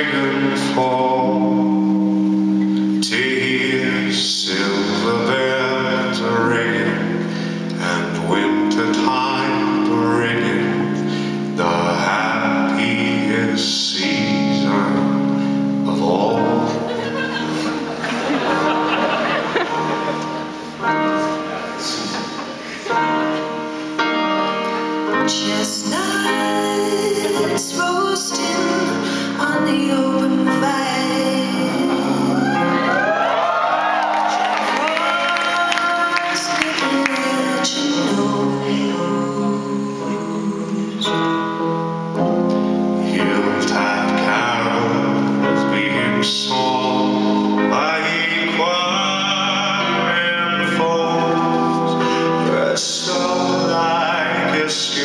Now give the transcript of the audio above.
dragon fall to hear silver bells ringing and winter time bringing the happiest season of all. Just